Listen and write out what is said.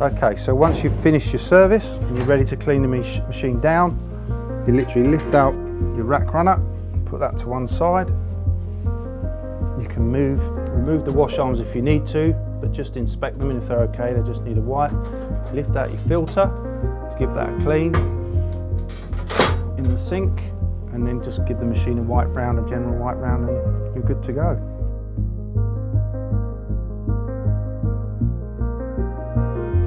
Okay, so once you've finished your service and you're ready to clean the machine down, you literally lift out your rack runner, put that to one side. You can move, remove the wash arms if you need to, but just inspect them and if they're okay, they just need a wipe. Lift out your filter to give that a clean in the sink and then just give the machine a wipe round, a general wipe round and you're good to go.